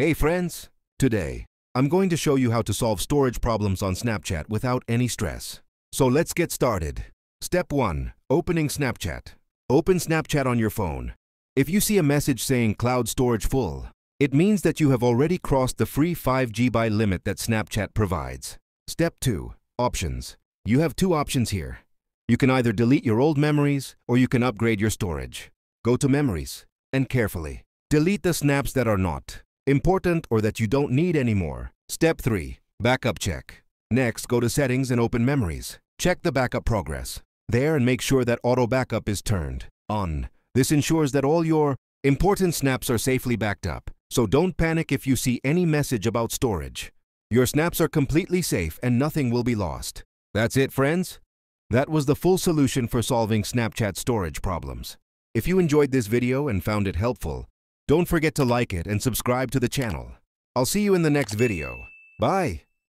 Hey friends! Today, I'm going to show you how to solve storage problems on Snapchat without any stress. So let's get started. Step 1. Opening Snapchat. Open Snapchat on your phone. If you see a message saying cloud storage full, it means that you have already crossed the free 5 GB limit that Snapchat provides. Step 2. Options. You have two options here. You can either delete your old memories or you can upgrade your storage. Go to Memories and carefully delete the snaps that are not important or that you don't need anymore. Step 3. Backup check. Next, go to Settings and open Memories. Check the backup progress. There and make sure that Auto Backup is turned on. This ensures that all your important snaps are safely backed up. So don't panic if you see any message about storage. Your snaps are completely safe and nothing will be lost. That's it, friends. That was the full solution for solving Snapchat storage problems. If you enjoyed this video and found it helpful, don't forget to like it and subscribe to the channel. I'll see you in the next video. Bye!